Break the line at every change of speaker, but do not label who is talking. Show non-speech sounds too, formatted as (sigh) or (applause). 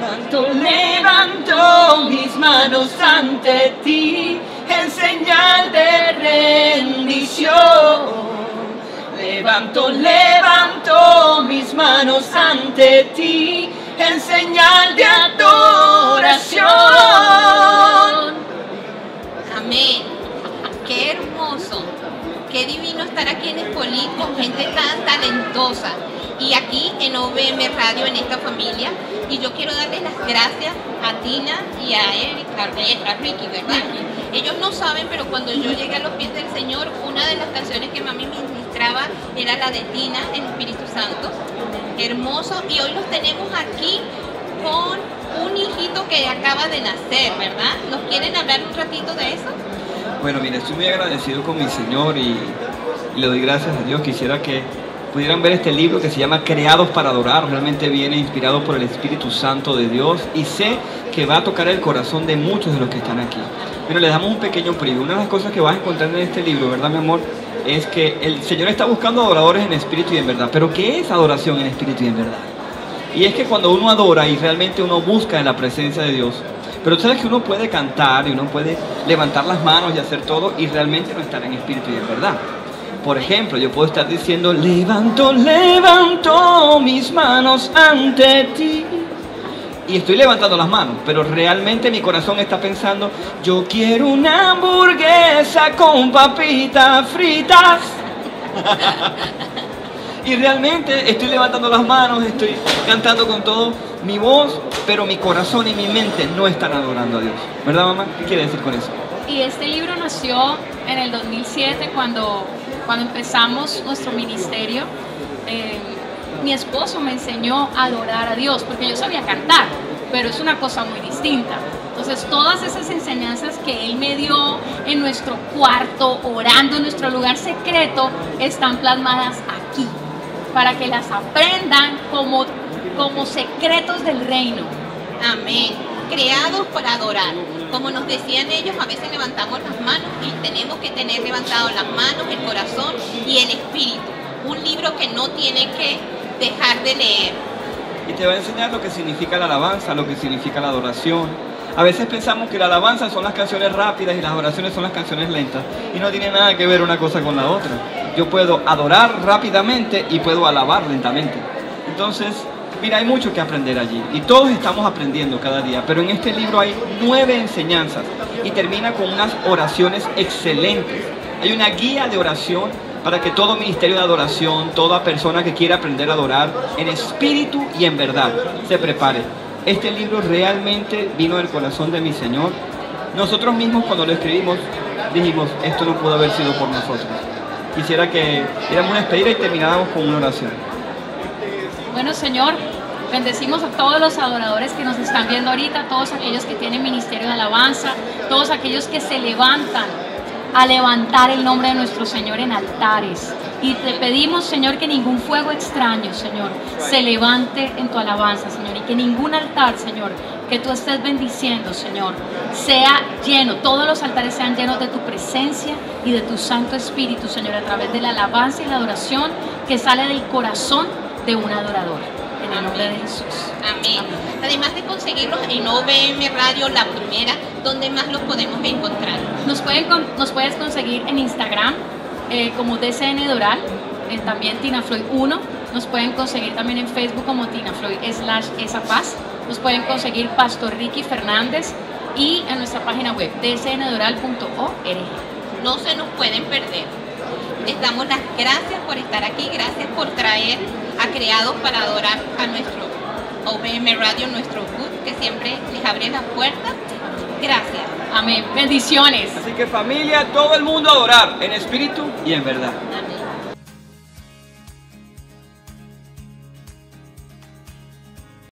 Levanto, levanto mis manos ante ti en señal de rendición. Levanto, levanto mis manos ante ti en señal de adoración.
Gente tan talentosa. Y aquí en OVM Radio, en esta familia. Y yo quiero darles las gracias a Tina y a Eric, a, Ricky, ¿verdad? Ellos no saben, pero cuando yo llegué a los pies del Señor, una de las canciones que mami ministraba era la de Tina, el Espíritu Santo. Hermoso. Y hoy los tenemos aquí con un hijito que acaba de nacer, ¿verdad? ¿Nos quieren hablar un ratito de eso?
Bueno, mire, estoy muy agradecido con mi Señor y, y le doy gracias a Dios. Quisiera que pudieran ver este libro que se llama Creados para Adorar. Realmente viene inspirado por el Espíritu Santo de Dios y sé que va a tocar el corazón de muchos de los que están aquí. Pero les damos un pequeño preview. Una de las cosas que vas a encontrar en este libro, ¿verdad, mi amor? Es que el Señor está buscando adoradores en espíritu y en verdad. Pero ¿qué es adoración en espíritu y en verdad? Y es que cuando uno adora y realmente uno busca en la presencia de Dios, pero tú sabes que uno puede cantar y uno puede levantar las manos y hacer todo y realmente no estar en espíritu y en verdad. Por ejemplo, yo puedo estar diciendo, levanto, levanto mis manos ante ti. Y estoy levantando las manos, pero realmente mi corazón está pensando, yo quiero una hamburguesa con papitas fritas. (laughs) y realmente estoy levantando las manos, estoy cantando con todo mi voz, pero mi corazón y mi mente no están adorando a Dios. ¿Verdad, mamá? ¿Qué quiere decir con eso?
Y este libro nació en el 2007 cuando, cuando empezamos nuestro ministerio. Eh, mi esposo me enseñó a adorar a Dios, porque yo sabía cantar, pero es una cosa muy distinta. Entonces todas esas enseñanzas que Él me dio en nuestro cuarto, orando en nuestro lugar secreto, están plasmadas aquí, para que las aprendan como, como secretos del reino.
Amén. Creados para adorar. Como nos decían ellos, a veces levantamos las manos y tenemos que tener levantadas las manos, el corazón y el espíritu. Un libro que no tiene que dejar de leer.
Y te va a enseñar lo que significa la alabanza, lo que significa la adoración. A veces pensamos que la alabanza son las canciones rápidas y las oraciones son las canciones lentas. Y no tiene nada que ver una cosa con la otra. Yo puedo adorar rápidamente y puedo alabar lentamente. Entonces, mira, hay mucho que aprender allí. Y todos estamos aprendiendo cada día. Pero en este libro hay nueve enseñanzas. Y termina con unas oraciones excelentes. Hay una guía de oración para que todo ministerio de adoración, toda persona que quiera aprender a adorar en espíritu y en verdad, se prepare. Este libro realmente vino del corazón de mi Señor. Nosotros mismos cuando lo escribimos dijimos, esto no pudo haber sido por nosotros. Quisiera que diéramos una despedida y termináramos con una oración.
Bueno, Señor, bendecimos a todos los adoradores que nos están viendo ahorita, todos aquellos que tienen ministerio de alabanza, todos aquellos que se levantan a levantar el nombre de nuestro Señor en altares. Y te pedimos, Señor, que ningún fuego extraño, Señor, se levante en tu alabanza, Señor, y que ningún altar, Señor, que tú estés bendiciendo, Señor, sea lleno, todos los altares sean llenos de tu presencia y de tu Santo Espíritu, Señor, a través de la alabanza y la adoración que sale del corazón de un adorador. En el nombre de Jesús.
Amén. Además de conseguirlos en OVM Radio, la primera, donde más los podemos encontrar?
Nos, pueden, nos puedes conseguir en Instagram eh, como DCN Doral, eh, también Tina Floyd 1. Nos pueden conseguir también en Facebook como Tina Floyd slash esa paz. Nos pueden conseguir Pastor Ricky Fernández y en nuestra página web dcndoral.org.
No se nos pueden perder. Les damos las gracias por estar aquí, gracias por traer a Creados para adorar a nuestro OVM Radio, nuestro boot, que siempre les abre las puertas. Gracias.
Amén. Bendiciones.
Así que familia, todo el mundo a adorar en espíritu y en verdad.
Amén.